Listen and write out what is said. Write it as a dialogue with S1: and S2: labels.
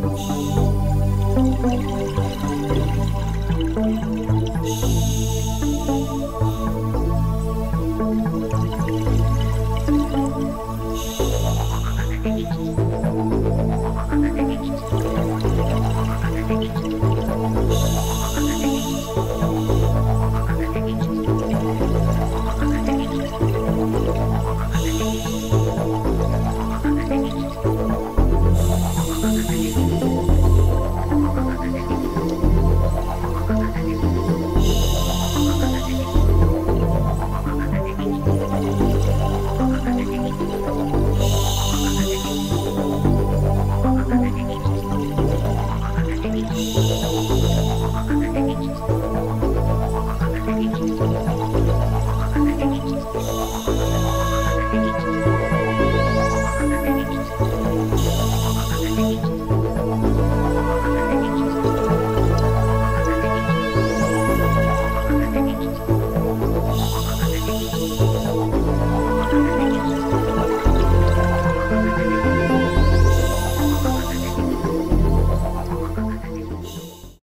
S1: Thank you.
S2: Música